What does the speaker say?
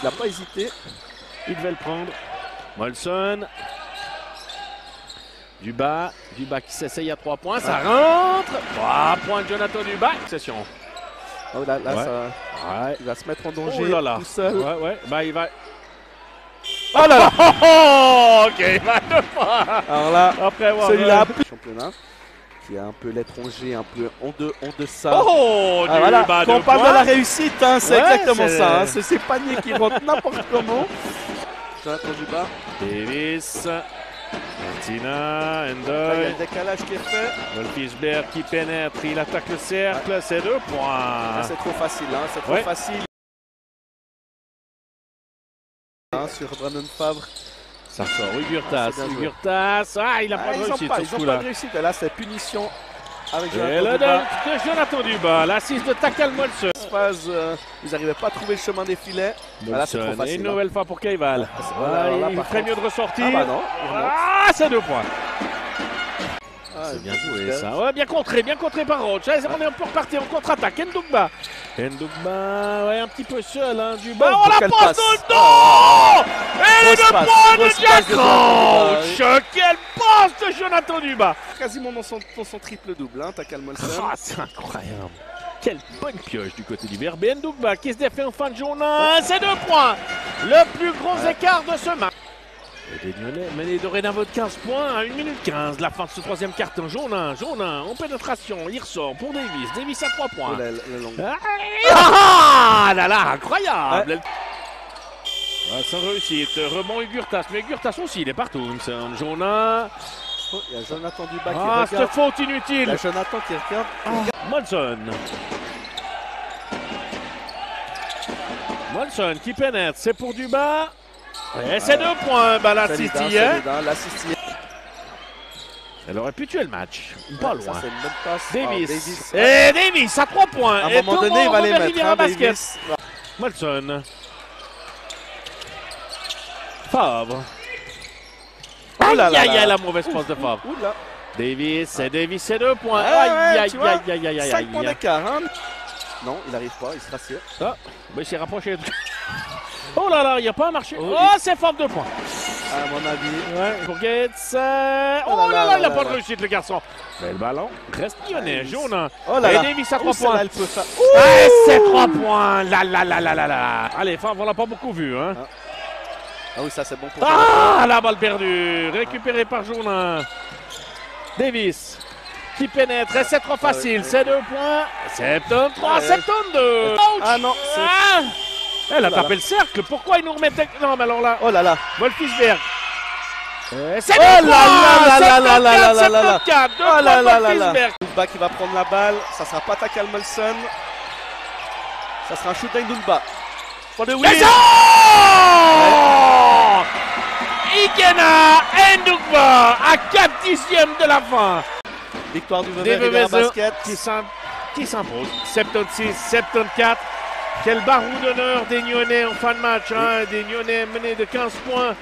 Il n'a pas hésité. Il devait le prendre. Molson. Duba. Duba qui s'essaye à 3 points. Ça rentre. 3 points de Jonathan Duba. Session. Oh, là, là, Ouais. ça- Ouais. il va se mettre en danger Oh là là. tout seul. Ouais, ouais. Bah, il va. Oh là là Oh, ok, il va deux fois. Alors là, Après avoir. celui-là, championnat, qui est un peu l'étranger, un peu en, de, en deçà. Oh, Ah, voilà. Quand on parle de la réussite, hein, c'est Ouais, exactement ça. hein. C'est ces paniers qui rentrent n'importe comment. Jonathan Duba, Davis. Martina. là, il y a Endoy. le décalage qui est fait. Wolfisberg qui pénètre. Il attaque le cercle. C'est deux Ah, points. c'est trop facile, hein, c'est trop Ouais. facile. Hein, sur Brandon Favre. Ça sort. Ugurtas. Ah, il a Ah, pas de ils n'ont réussite pas, sur ils ce ont pas de réussite. Et là, c'est punition avec Et Jonathan le Duba. de Jonathan Duba, l'assist de Takal Molson. Phase, euh, ils n'arrivaient pas à trouver le chemin des filets. Ah, là, Molson, et facile, une hein. nouvelle fois pour Keival. Voilà, alors là, il ferait mieux de ressortir. Ah bah non. Ah, c'est deux points. Ah, C'est bien joué ça. Ouais, bien contré, bien contré par Roach. Allez, on est un peu reparti en contre-attaque. Ndugba. Ndugba, ouais, un petit peu seul. Hein, Duba. Oh, Oh, la quelle passe passe. dans le dos Et les Grosse deux passe, points de Jack Roach Quelle passe de Jonathan Duba Quasiment dans son, dans son triple double, hein, Takal Molson. Ah, c'est incroyable. Quelle bonne pioche du côté du Verbe. Ndugba qui se défait en fin de journée. C'est deux points. Le plus gros Ouais. écart de ce match. Et les Lyonnais menés dorénavant de 15 points à 1 minute 15. La fin de ce troisième carton. Jaunin, Jaunin en pénétration. Il ressort pour Davis. Davis à 3 Oh, points. la, la longue. Ah, ah là là, incroyable. Ah, sans réussite. Rebond Ugurtas. Mais Ugurtas aussi, il est partout. il me semble. Jaunin. Oh, Il y a Jonathan Duba qui Ah, cette regarde. faute Il y inutile. a Jonathan qui regarde. Molson. Molson qui pénètre, c'est pour Duba. Et c'est deux points, l'assist Solide, hein. Elle aurait pu tuer le match, pas Ça, loin. c'est une bonne passe. Davis. Et Davis à trois points. À un Et moment donné, il va les mettre. Hein. Davis. Molson. Favre. Oh là Aïe là aïe aïe, la mauvaise passe de Favre. Ouh là. Davis, c'est Davis, c'est deux points. Ouais, Aïe aïe aïe aïe aïe aïe 5 aïe. points d'écart. Hein. Non, il n'arrive pas, il se rassure. Ah, bah, il s'est rapproché. Oh là là, il n'y a pas un marché. Oh, Oh, c'est Favre deux points. À mon avis. Ouais, pour Gates. euh, Oh Oh là là il n'a pas de réussite, le garçon. Mais le ballon reste lyonnais, Davis. jaune. hein. Oh là Et là. Davis à Ouh, 3 celle-là, points. peut. Ouais, c'est 3 points. Là, là, là, là, là, là. Allez, Favre, on l'a pas beaucoup vu. Hein. Ah oui, ça c'est bon pour Ah, la balle perdue. Récupérée par Jourdain. Davis qui pénètre. Et c'est trop facile. ouais. C'est 2 points. 73, Ouais. 72. Ouch. Ah non, Ah. Elle a Oh là tapé le cercle. Pourquoi ils nous remettent. Non, mais alors là. Oh là là. Wolfisberg. Euh, C'est Oh là là là là là là là là là là. 74, deux Oh là là là. Dumba qui va prendre la balle. Ça sera pas Takal Molson. Ça sera un shoot d'Indumba. For the win. Les Ikena Ndugba à 4 dixièmes de la fin. Victoire du Vevey Basket. qui s'im- qui s'impose. 76, 74. Quel barou d'honneur des Nyonnais en fin de match. hein, Des Nyonnais menés de 15 points